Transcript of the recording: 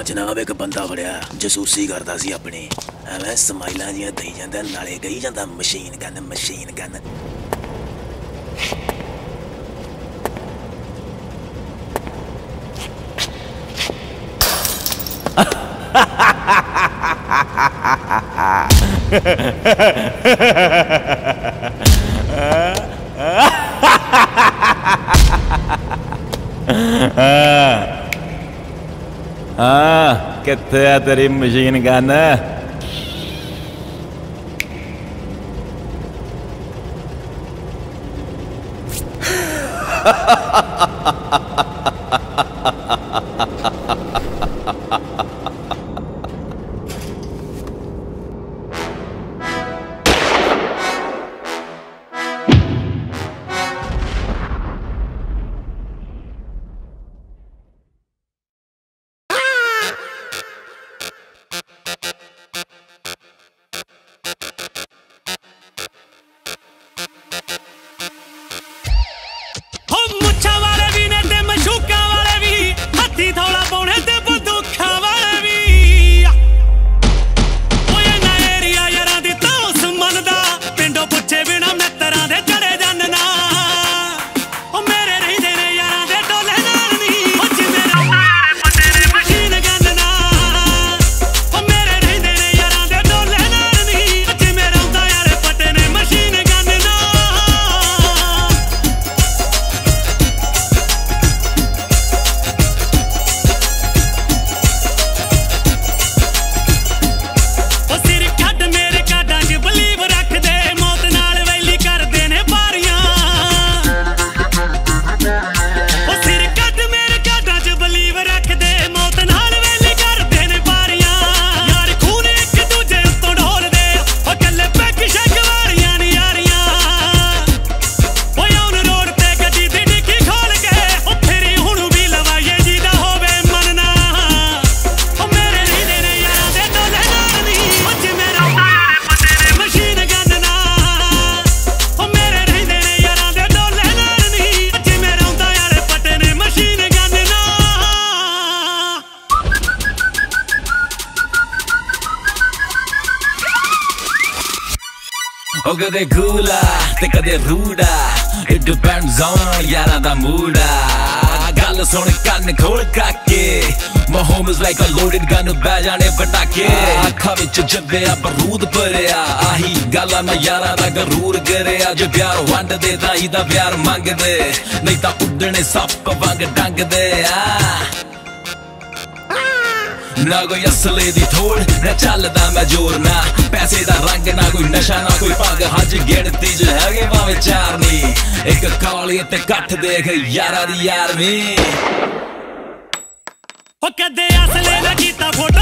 ਅੱਜ ਜਨਾਬ ਇੱਕ ਬੰਦਾ ਫੜਿਆ ਜਸੂਸੀ ਕਰਦਾ ਸੀ ਆਪਣੀ। ਐਵੇਂ ਸਮਾਈਲਾਂ ਜੀਆਂ ਦੇਈ ਜਾਂਦਾ, ਨਾਲੇ ਗਈ ਜਾਂਦਾ, ਮਸ਼ੀਨ ਗਨ ਮਸ਼ੀਨ ਗਨ। ਹਾਂ ਕਿੱਥੇ ਆ ਤੇਰੀ ਮਸ਼ੀਨ ਗਨ? ਹੋ ਉਹ ਕਦੇ ਕੂਲਾ ਤੇ ਕਦੇ ਰੂਡਾ ਇਟ ਡਿਪੈਂਡਸ ਔਨ ਯਾਰਾਂ ਦਾ ਮੂਡਾ ਗੱਲ ਸੁਣ ਕੰਨ ਖੋਲ ਕਾਕੇ My home is like a loaded gun ਬੈ ਜਾਣੇ ਪਟਾਕੇ। ਅੱਖਾਂ ਵਿੱਚ ਜੱਬਿਆ ਬਰੂਦ ਭਰਿਆ, ਆਹੀ ਗੱਲ ਆ, ਮੈਂ ਯਾਰਾਂ ਦਾ ਗਰੂਰ ਕਰਿਆ ਜੇ ਪਿਆਰ ਵੰਡਦੇ, ਤਾਂ ਹੀ ਦਾ ਪਿਆਰ ਮੰਗਦੇ, ਨਹੀਂ ਤਾਂ ਉੱਡਣੇ ਸੱਪ ਵਾਂਗ ਡੰਗਦੇ, ਆ। ਨਾ ਕੋਈ ਅਸਲੇ ਦੀ ਥੋੜ, ਨਾ ਚੱਲਦਾ ਮੈਂ ਜ਼ੋਰ, ਨਾ ਪੈਸੇ ਦਾ ਰੰਗ, ਨਾ ਕੋਈ ਨਸ਼ਾ, ਨਾ ਕੋਈ ਪੱਗ ਹੱਜ ਗਿਣਤੀ ਚ ਹੈਗੇ ਭਾਵੇਂ ਚਾਰ ਨਹੀਂ ਇੱਕ ਕਾਲੀ ਤੇ ਕੱਠ ਦੇਖ ਯਾਰਾਂ ਦੀ ਯਾਰਵੀਂ। ਉਹ ਕਦੇ ਅਸਲੇ ਨਾ ਕੀਤਾ ਫੋਟੋ